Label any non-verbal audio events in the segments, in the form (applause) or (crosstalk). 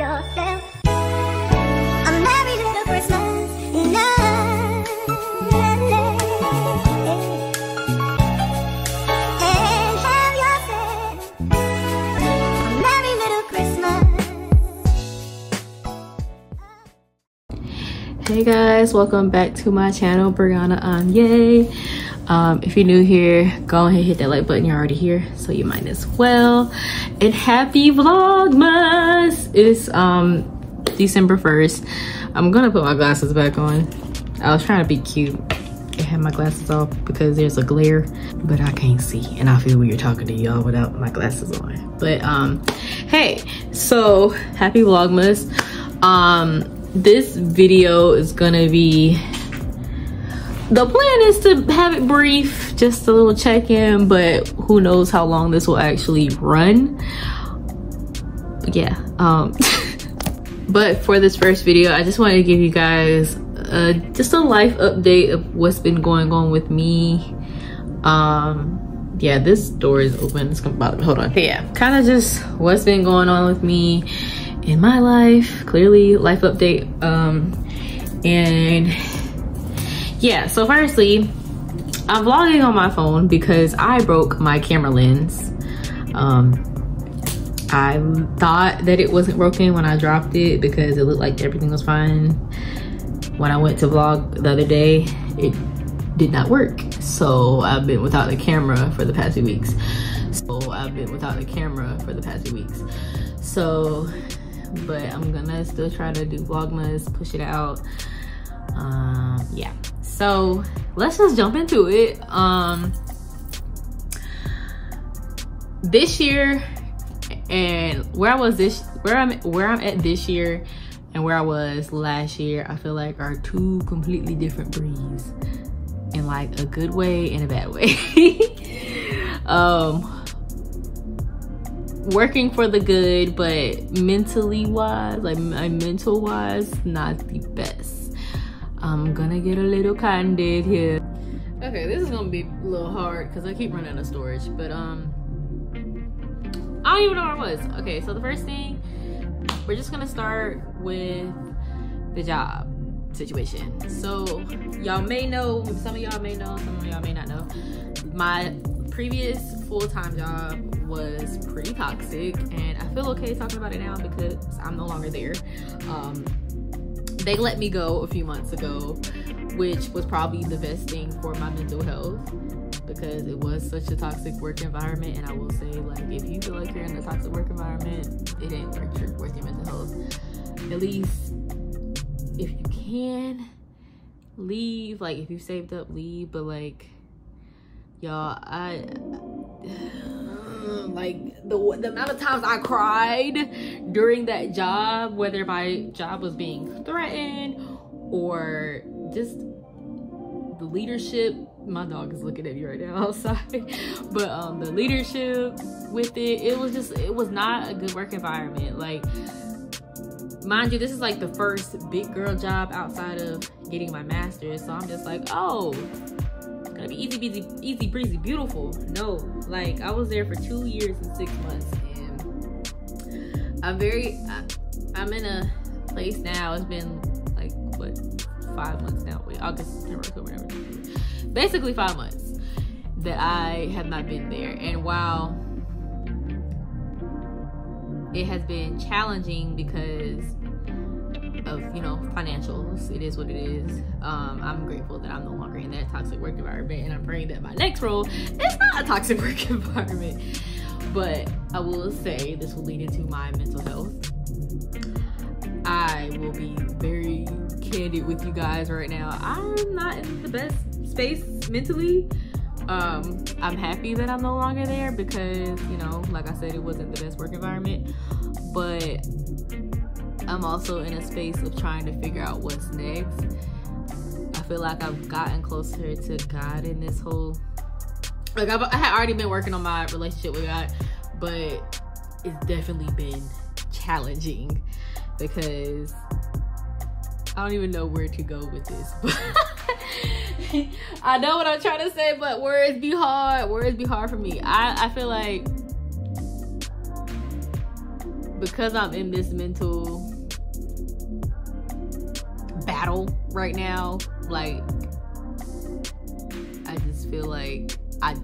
yourself. A merry little Christmas. Hey guys, welcome back to my channel, Briana Anye. Um, if you're new here, go ahead hit that like button. You're already here, so you might as well. And happy Vlogmas! It's um December 1st. I'm gonna put my glasses back on. I was trying to be cute and have my glasses off because there's a glare, but I can't see. And I feel weird talking to y'all without my glasses on. But um, hey, so happy Vlogmas. Um, this video is gonna be the plan is to have it brief just a little check-in but who knows how long this will actually run. Yeah um (laughs) but for this first video i just wanted to give you guys uh just a life update of what's been going on with me. Um yeah this door is open. It's about hold on. Yeah kind of just what's been going on with me in my life. Clearly life update um and yeah so firstly i'm vlogging on my phone because i broke my camera lens. Um i thought that it wasn't broken when i dropped it because it looked like everything was fine. When i went to vlog the other day it did not work. So i've been without the camera for the past few weeks. So i've been without the camera for the past few weeks. So but i'm gonna still try to do vlogmas push it out um yeah. So let's just jump into it. Um this year and where i was this where i'm where i'm at this year and where i was last year i feel like are two completely different breeds in like a good way and a bad way. (laughs) Um working for the good but mentally wise like my mental wise not the best i'm gonna get a little candid here. Okay this is gonna be a little hard because i keep running out of storage but um i don't even know where i was. Okay so the first thing we're just gonna start with the job situation. So y'all may know some of y'all may know some of y'all may not know. My previous full-time job was pretty toxic and i feel okay talking about it now because i'm no longer there. Um, they let me go a few months ago which was probably the best thing for my mental health because it was such a toxic work environment. And i will say like if you feel like you're in a toxic work environment it ain't worth your, worth your mental health. At least if you can leave. Like if you saved up leave. But like y'all i like the, the amount of times i cried during that job whether my job was being threatened or just the leadership my dog is looking at me right now (laughs) outside but um the leadership with it it was just it was not a good work environment. Like mind you this is like the first big girl job outside of getting my master's so i'm just like oh be easy easy breezy beautiful. No like i was there for two years and six months and i'm very I, i'm in a place now it's been like what five months now? Wait august september october november basically five months that i have not been there and while it has been challenging because of you know financials. It is what it is. Um i'm grateful that i'm no longer in that toxic work environment and i'm praying that my next role is not a toxic (laughs) work environment. But i will say this will lead into my mental health. I will be very candid with you guys right now. I'm not in the best space mentally. Um i'm happy that i'm no longer there because you know like i said it wasn't the best work environment. But i'm also in a space of trying to figure out what's next i feel like i've gotten closer to god in this whole like I've, i had already been working on my relationship with god but it's definitely been challenging because i don't even know where to go with this (laughs) I know what I'm trying to say, but words be hard. Words be hard for me. I, I feel like because I'm in this mental battle right now, like I just feel like I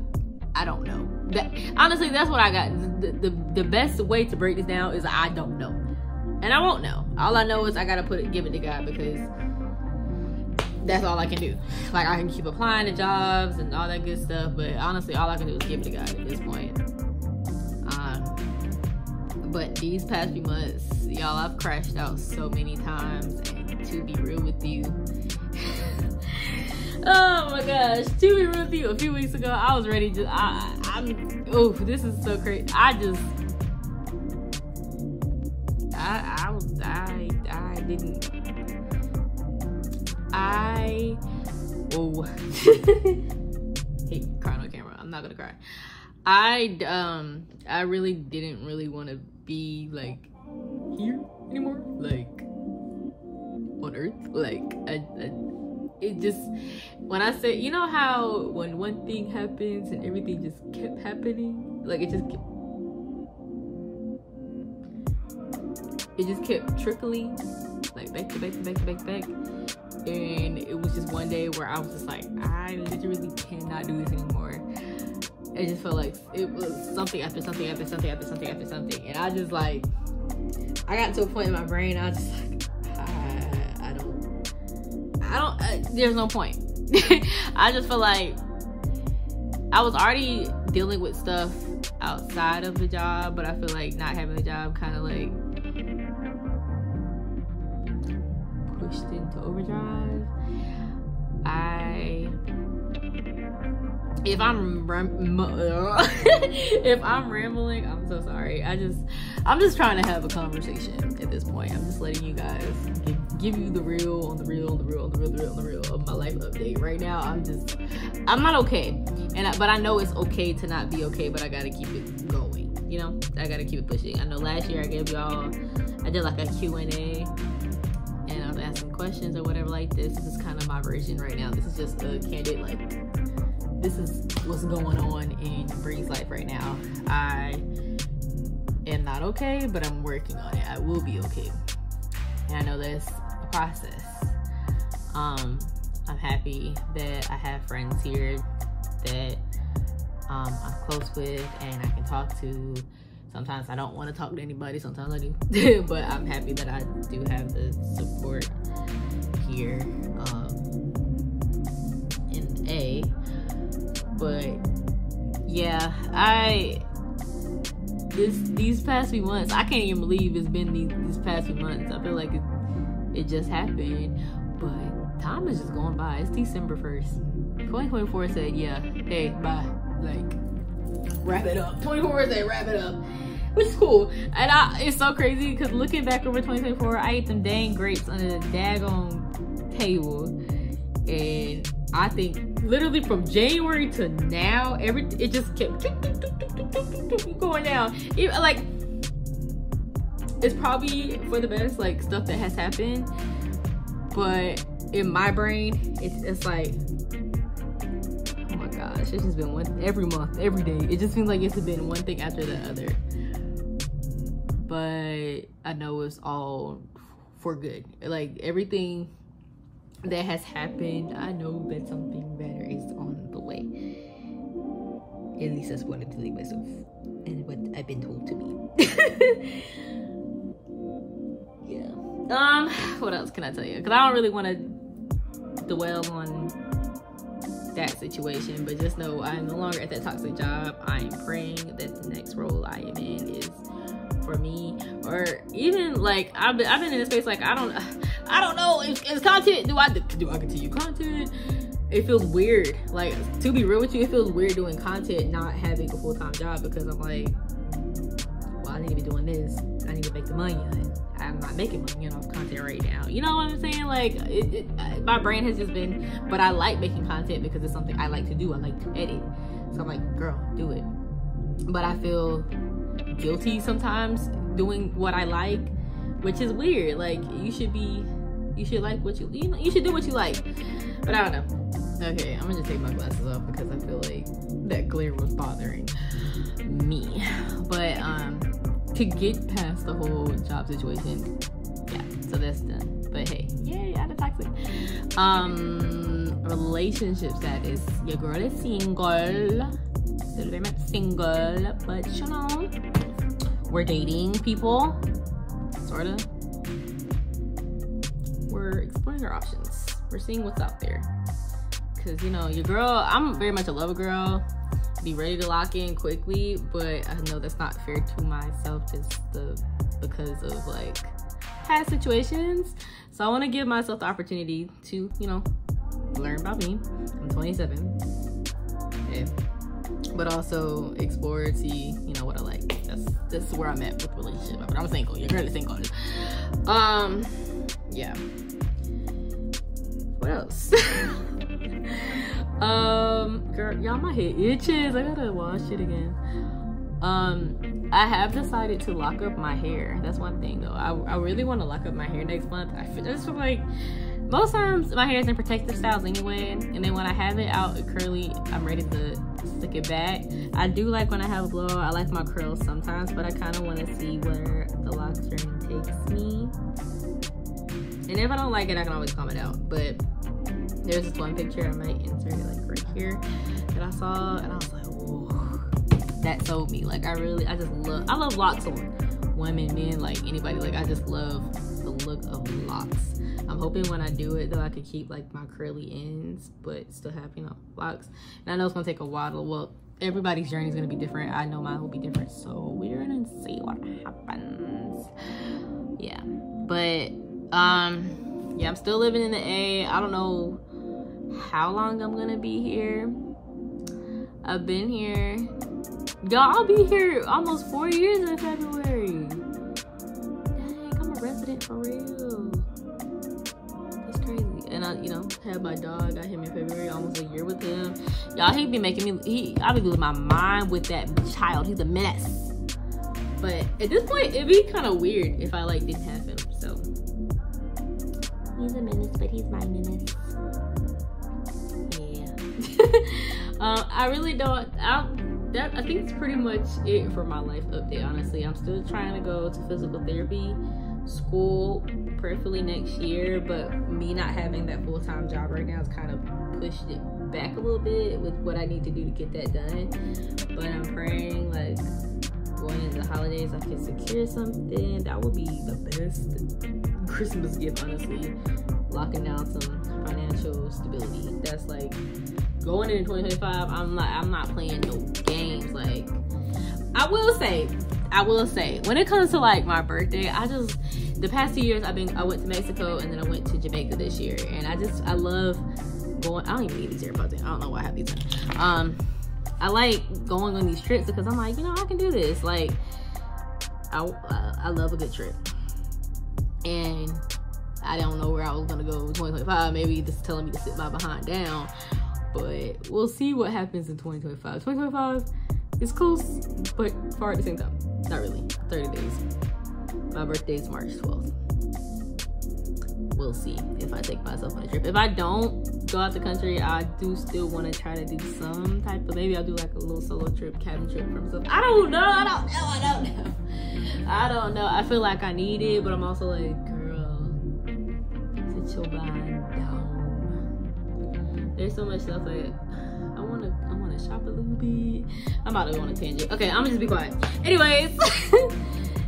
I don't know. That honestly, that's what I got. The, the the best way to break this down is I don't know, and I won't know. All I know is I gotta put it, give it to God because that's all I can do. Like I can keep applying to jobs and all that good stuff, but honestly, all I can do is give it to God at this point. Um, but these past few months, y'all, I've crashed out so many times, to be real with you. (laughs) oh my gosh, to be real with you, a few weeks ago, I was ready to. I, I'm. Oh, this is so crazy. I just. I, I. I. I didn't. I. Oh. (laughs) hate crying on camera. I'm not gonna cry. I um I really didn't really want to be like here anymore, like on Earth. Like I, I, it just when I say you know how when one thing happens and everything just kept happening, like it just kept, it just kept trickling, like back to back to back to back to back. And it was just one day where I was just like, I literally cannot do this anymore it just felt like it was something after something after something after something after something and i just like i got to a point in my brain i was just like i don't uh, there's no point (laughs) i just feel like i was already dealing with stuff outside of the job but i feel like not having the job kind of like pushed into overdrive i if I'm ram- (laughs) if I'm rambling, I'm so sorry. I just I'm just trying to have a conversation at this point. I'm just letting you guys give, give you the real on the real on the real on the real the real on the real of my life update. Right now, I'm just I'm not okay, and I, but I know it's okay to not be okay. But I gotta keep it going. You know, I gotta keep it pushing. I know last year I gave y'all I did like a Q and I was asking questions or whatever like this. This is kind of my version right now. This is just a candid like this is what's going on in Bree's life right now. I am not okay, but I'm working on it. I will be okay. And I know a process. Um, I'm happy that I have friends here that um, I'm close with and I can talk to. Sometimes I don't want to talk to anybody, sometimes I do. (laughs) but I'm happy that I do have the support here um, in A but yeah, I this these past few months, I can't even believe it's been these, these past few months. I feel like it, it just happened, but time is just going by. It's December first. 2024 said, yeah, hey, bye. Like, wrap it up. 24 said, wrap it up. Which is cool. And I, it's so crazy because looking back over 2024, I ate them dang grapes under the daggone table. And I think literally from January to now, every it just kept (laughs) going down. Even, like it's probably for the best, like stuff that has happened. But in my brain, it's it's like, oh my gosh, it's just been one every month, every day. It just seems like it's been one thing after the other. But I know it's all for good. Like everything that has happened, I know that something better is on the way. At least that's what I'm telling myself and what I've been told to me. (laughs) Um, what else can I tell you? Because I don't really want to dwell on that situation, but just know I'm no longer at that toxic job. I am praying that the next role I am in is for me, or even like I've been, I've been in a space like I don't I don't know is, is content do I do I continue content? It feels weird. Like to be real with you, it feels weird doing content not having a full time job because I'm like, well, I need to be doing this. Make the money. And I'm not making money off content right now. You know what I'm saying? Like it, it, my brain has just been, but I like making content because it's something I like to do. I like to edit. So I'm like, girl, do it. But I feel guilty sometimes doing what I like, which is weird. Like you should be, you should like what you, you know, you should do what you like. But I don't know. Okay, I'm gonna just take my glasses off because I feel like that glare was bothering me. But um, to get past the whole job situation. Yeah, so that's done. But hey, yay, out of toxic. Um, relationship status. Your girl is single. Still very much single, but you know, we're dating people, sorta. We're exploring our options. We're seeing what's out there. Cause you know, your girl, I'm very much a lover girl. Be ready to lock in quickly, but I know that's not fair to myself just the because of like past situations. So I want to give myself the opportunity to, you know, learn about me. I'm 27. Yeah. But also explore, see, you know, what I like. That's that's where I'm at with relationship. But I'm single. You're really single. Um, yeah. What else? (laughs) um, girl, y'all, my head itches. I gotta wash it again. Um, I have decided to lock up my hair. That's one thing though. I, I really want to lock up my hair next month. I feel, just feel like most times my hair is in protective styles anyway, and then when I have it out curly, I'm ready to stick it back. I do like when I have a blow. I like my curls sometimes, but I kind of want to see where the lock journey takes me. And if I don't like it, I can always comb it out. But there's this one picture I might insert it like right here that I saw, and I was like, whoa, that sold me. Like I really, I just love, I love locks on women, men, like anybody. Like I just love the look of locks. I'm hoping when I do it though, I could keep like my curly ends, but still have you know locks. And I know it's gonna take a while. To, well, everybody's journey is gonna be different. I know mine will be different, so we're gonna see what happens. Yeah, but um, yeah, I'm still living in the A. I don't know how long I'm gonna be here. I've been here. Y'all, I'll be here almost four years in February. Dang, I'm a resident for real. That's crazy. And I, you know, had my dog. Got him in February, almost a year with him. Y'all, he be making me. He, I be losing my mind with that child. He's a menace. But at this point, it'd be kind of weird if I like didn't have him. So he's a menace, but he's my menace. (laughs) Um, I really don't. I that I think it's pretty much it for my life update. Honestly, I'm still trying to go to physical therapy school, preferably next year. But me not having that full time job right now has kind of pushed it back a little bit with what I need to do to get that done. But I'm praying like going into the holidays, I can secure something. That would be the best (laughs) Christmas gift, honestly. Locking down some financial stability. That's like going into 2025. I'm like, I'm not playing no games. Like, I will say, I will say, when it comes to like my birthday, I just the past two years I've been I went to Mexico and then I went to Jamaica this year, and I just I love going. I don't even need these AirPods. In. I don't know why I have these. In. Um, I like going on these trips because I'm like, you know, I can do this. Like, I, I love a good trip. And I don't know where I was gonna go in 2025. Maybe just telling me to sit my behind down. But we'll see what happens in 2025. 2025 is close, but far at the same time. Not really. 30 days. My birthday is March 12th. We'll see if I take myself on a trip. If I don't go out the country, I do still want to try to do some type of maybe I'll do like a little solo trip, cabin trip for myself. I don't know. I don't know. I don't know. (laughs) I don't know. I feel like I need it, but I'm also like, girl, sit your behind down. There's so much stuff like I wanna I wanna shop a little bit. I'm about to go on a tangent. Okay, I'm gonna just be quiet. Anyways, (laughs)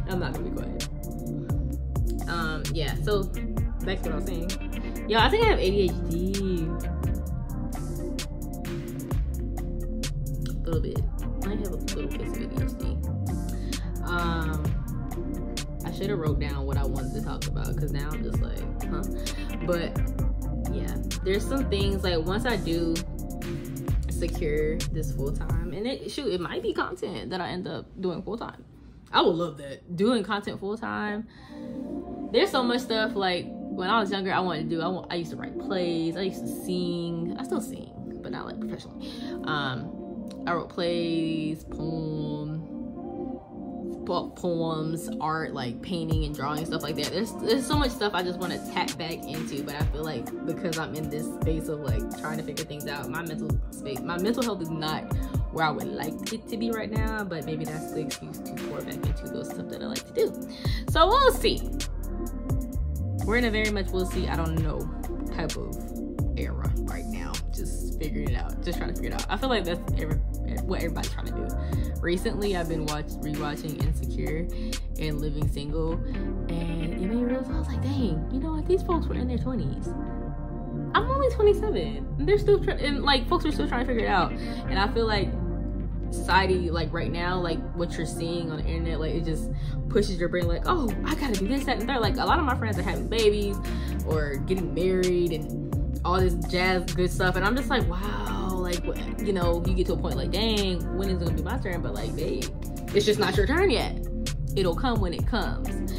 I'm not gonna be quiet. Um, yeah, so back to what I was saying. Yo, I think I have ADHD. A little bit. I have a little case of ADHD. Um, I should have wrote down what I wanted to talk about because now I'm just like, huh? But yeah, there's some things like once I do secure this full time, and it shoot, it might be content that I end up doing full time. I would love that doing content full time. There's so much stuff like when I was younger, I wanted to do. I, want, I used to write plays. I used to sing. I still sing, but not like professionally. Um, I wrote plays, poems, poems, art, like painting and drawing stuff like that. There's there's so much stuff I just want to tap back into, but I feel like because I'm in this space of like trying to figure things out, my mental space, my mental health is not where I would like it to be right now, but maybe that's the excuse to pour back into those stuff that I like to do. So we'll see. We're in a very much we'll see, I don't know type of era right now. Just figuring it out, just trying to figure it out. I feel like that's every, what everybody's trying to do. Recently, I've been watch rewatching Insecure and Living Single, and it made me realize I was like, dang, you know what? These folks were in their 20s. I'm only 27. And they're still and like folks are still trying to figure it out. And I feel like society, like right now, like what you're seeing on the internet, like it just pushes your brain, like, oh, I gotta do this, that, and third. Like a lot of my friends are having babies or getting married and all this jazz, good stuff. And I'm just like, wow, like, you know, you get to a point like, dang, when is it gonna be my turn? But like, babe, it's just not your turn yet. It'll come when it comes.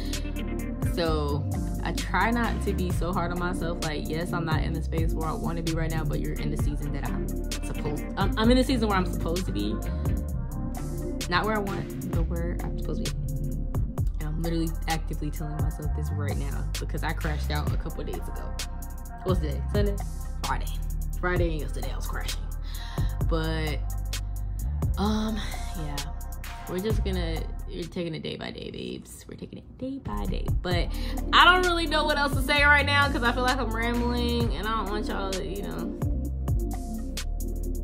So I try not to be so hard on myself. Like, yes, I'm not in the space where I want to be right now, but you're in the season that I'm supposed. I'm, I'm in the season where I'm supposed to be. Not where I want, but where I'm supposed to be. And I'm literally actively telling myself this right now because I crashed out a couple days ago. What's today? Sunday? Friday. Friday and yesterday I was crashing. But um, yeah we're just gonna you're taking it day by day babes we're taking it day by day but i don't really know what else to say right now because i feel like i'm rambling and i don't want y'all to you know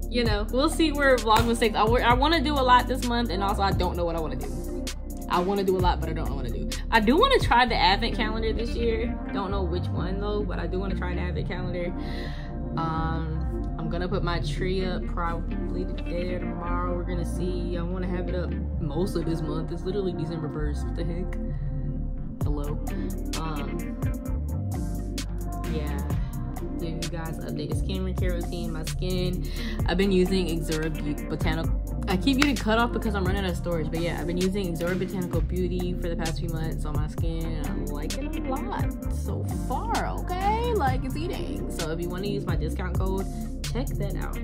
you know we'll see where vlogmas takes i, I want to do a lot this month and also i don't know what i want to do i want to do a lot but i don't know what to do i do want to try the advent calendar this year don't know which one though but i do want to try the advent calendar um I'm gonna put my tree up probably today or tomorrow. We're gonna see. I want to have it up most of this month. It's literally December 1st. What the heck? Hello. Um. Yeah. Give you guys updated skin care routine. My skin. I've been using Exora Botanical. I keep getting cut off because I'm running out of storage. But yeah, I've been using Exora Botanical Beauty for the past few months on my skin. I like it a lot so far. Okay, like it's eating. So if you want to use my discount code check that out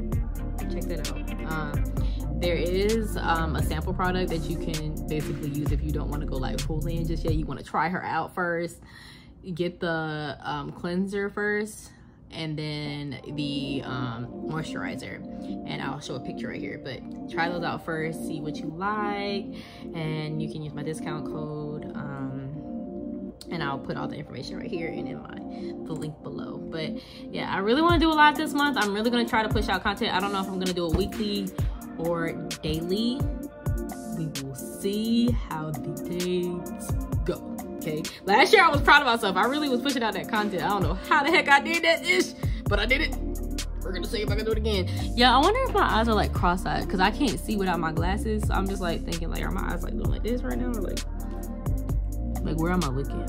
check that out um, there is um, a sample product that you can basically use if you don't want to go like full in just yet you want to try her out first get the um, cleanser first and then the um, moisturizer. And I'll show a picture right here but try those out first see what you like and you can use my discount code um, and I'll put all the information right here and in my the link below. But yeah I really want to do a lot this month. I'm really going to try to push out content. I don't know if I'm going to do a weekly or daily. We will see how the days go okay last year I was proud of myself I really was pushing out that content I don't know how the heck I did that ish but I did it we're gonna see if I can do it again. Yeah, I wonder if my eyes are like cross-eyed because I can't see without my glasses. So I'm just like thinking like, are my eyes like doing like this right now? Or like like, where am I looking?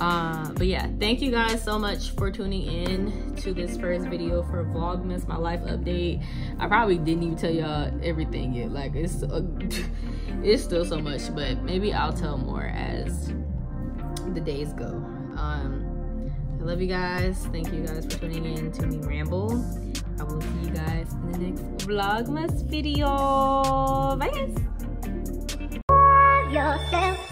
Uh, but yeah, thank you guys so much for tuning in to this first video for Vlogmas, my life update. I probably didn't even tell y'all everything yet. Like, it's, uh, (laughs) it's still so much, but maybe I'll tell more as the days go. Um, I love you guys. Thank you guys for tuning in to me ramble. I will see you guys in the next Vlogmas video. Bye guys. Yourself.